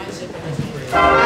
Unzip it.